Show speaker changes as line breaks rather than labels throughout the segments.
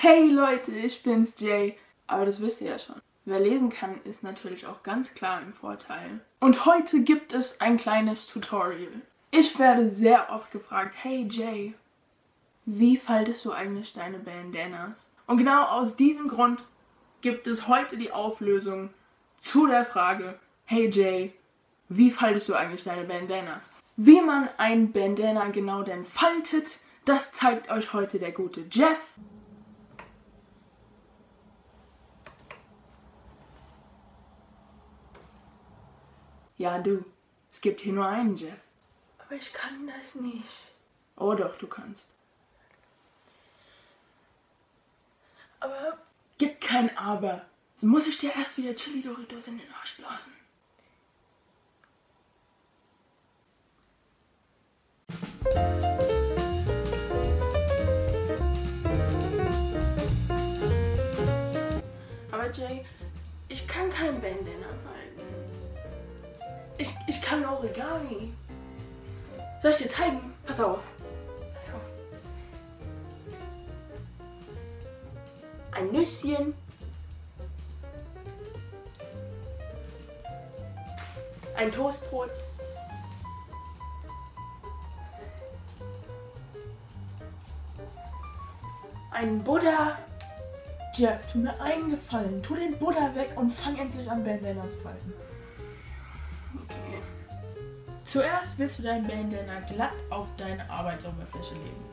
Hey Leute, ich bin's Jay. Aber das wisst ihr ja schon. Wer lesen kann, ist natürlich auch ganz klar im Vorteil. Und heute gibt es ein kleines Tutorial. Ich werde sehr oft gefragt, hey Jay, wie faltest du eigentlich deine Bandanas? Und genau aus diesem Grund gibt es heute die Auflösung zu der Frage, hey Jay, wie faltest du eigentlich deine Bandanas? Wie man ein Bandana genau denn faltet, das zeigt euch heute der gute Jeff. Ja, du. Es gibt hier nur einen Jeff.
Aber ich kann das nicht.
Oh doch, du kannst.
Aber
Gibt kein Aber. So muss ich dir erst wieder Chili Doritos in den Arsch blasen. Aber Jay, ich kann kein Bandana falten. Ich, ich kann Origami. Soll ich dir zeigen? Pass auf. Pass auf. Ein Nüsschen. Ein Toastbrot. Ein Buddha. Jeff, tu mir einen Gefallen. Tu den Buddha weg und fang endlich an, Bandana zu falten. Zuerst willst du dein Bandana glatt auf deine Arbeitsoberfläche legen.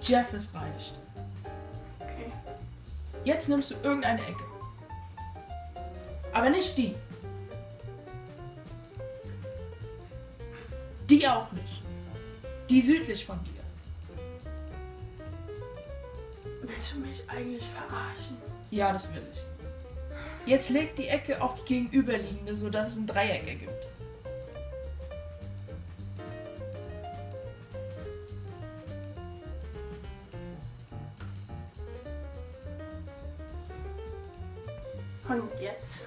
Jeff, es reicht.
okay.
Jetzt nimmst du irgendeine Ecke. Aber nicht die. Die auch nicht. Die südlich von dir.
Willst du mich eigentlich verarschen?
Ja, das will ich. Jetzt leg die Ecke auf die gegenüberliegende, sodass es ein Dreieck ergibt.
Und jetzt?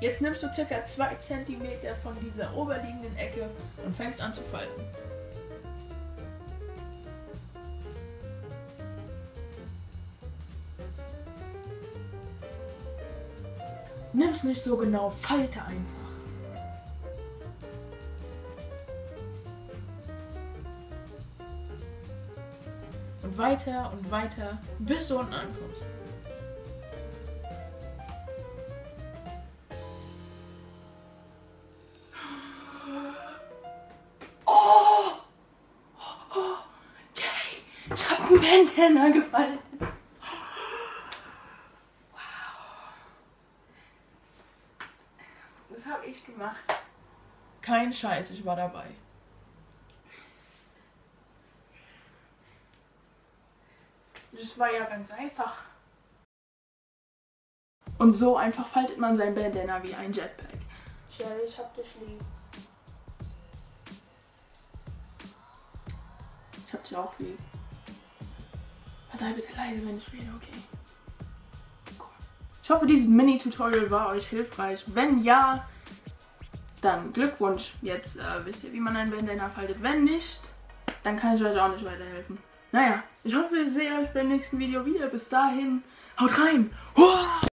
Jetzt nimmst du circa 2 cm von dieser oberliegenden Ecke und fängst an zu falten. Nimm's nicht so genau, falte einfach. Und weiter und weiter, bis du unten ankommst.
Jay, ich hab einen Bandana gefaltet. Das habe ich gemacht.
Kein Scheiß, ich war dabei.
Das war ja ganz einfach.
Und so einfach faltet man sein Bandana wie ein Jetpack.
Jay, ich hab dich lieb.
Ich hab dich auch lieb. Sei bitte leise, wenn ich rede, okay? Ich hoffe, dieses Mini-Tutorial war euch hilfreich. Wenn ja, dann Glückwunsch. Jetzt äh, wisst ihr, wie man ein Bandana faltet. Wenn nicht, dann kann ich euch auch nicht weiterhelfen. Naja, ich hoffe, ich sehe euch beim nächsten Video wieder. Bis dahin, haut rein! Hurra!